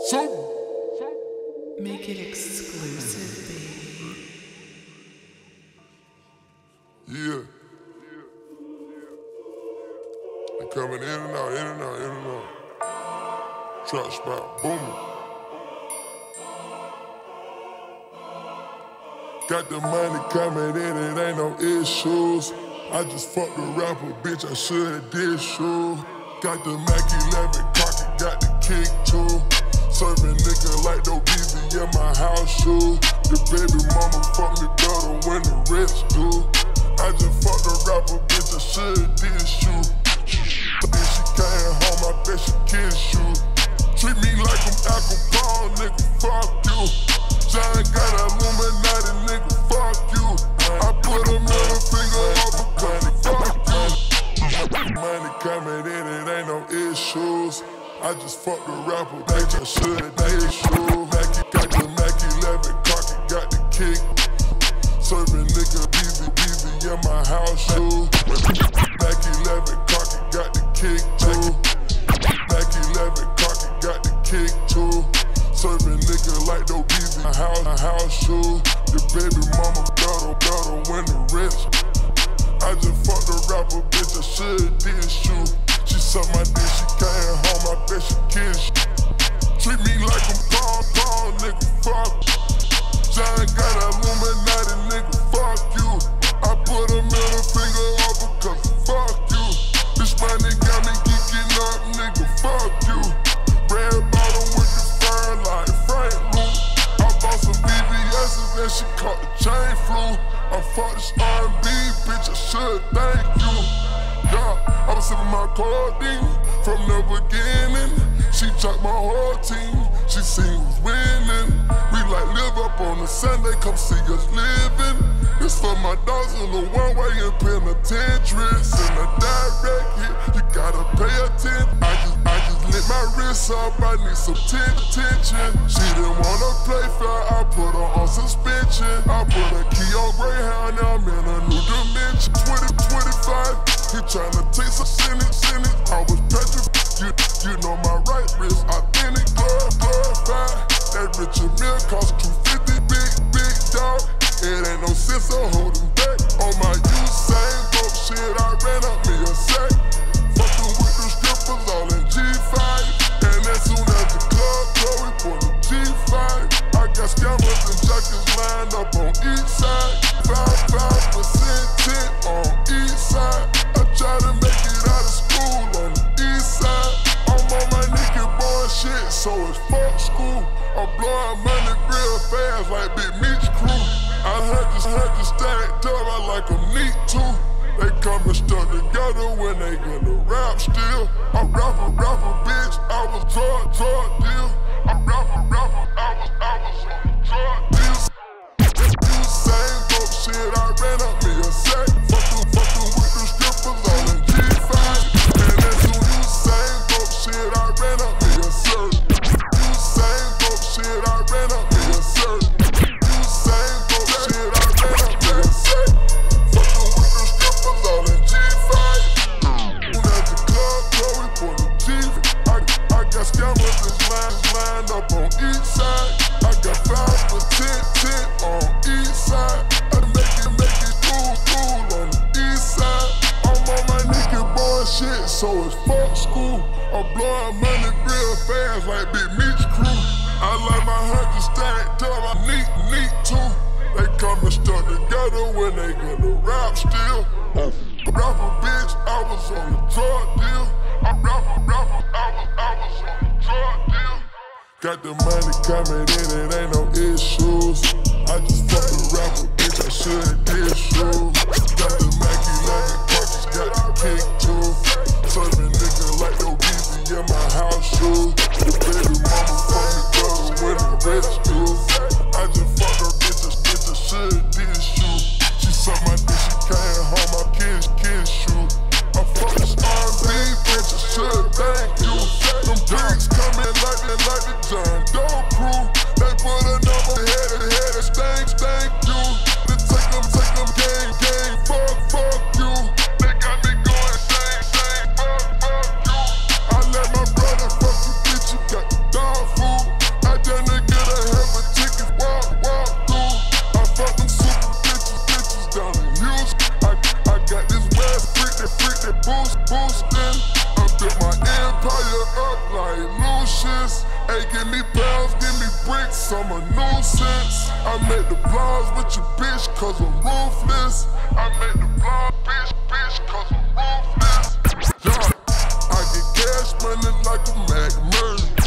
Super. Make it exclusive, baby. Yeah. They coming in and out, in and out, in and out. Trap spot, booming. Got the money coming in, it ain't no issues. I just fucked the rapper, bitch, I should've did shoe. Got the Mac 11 cocky, got the kick too. Serving nigga like no easy in my house shoe. The baby mama fuck me better when the rest do. I just fucked the rapper, they just should, they shoe. She caught the chain flu. I fucked this R&B, bitch, I should thank you. Yeah, I was sipping my codeine from the beginning. She chopped my whole team, she seen who's winning. We like live up on the Sunday, come see us living. This for my dogs in the one way in penitentiaries. In a direct hit, you gotta pay attention. I just, I just lit my wrist up, I need some ten- attention. She didn't wanna play fair, I put her on suspension. I put a key on Greyhound, now I'm in a new dimension. 20, 25, he tryna take some sentence, fast like Big Meech crew. I had to, had to stack up, I like them neat too. They coming stuck together when they gonna rap still. I'm rapper, rapper, bitch. I was drug, drug deal. Fast like Big Meech crew. I like my hundred stacked up, I neat, neat too. They coming stuck together when they gonna rap still. Rapper bitch, I was on the drug deal. I'm rapper, rapper, I was, I was on the drug deal. Got the money coming in, it ain't no issues. I just fucked the rapper, bitch, I should've did shoes. Got the Mac 11 coaches, got the kick too. Serving nigga like no easy in my house shoes. facts, I'm a nuisance. I make the blinds with your bitch, cause I'm ruthless. I make the blind bitch, bitch, cause I'm ruthless. Yeah. I get cash money like a Mac Murray.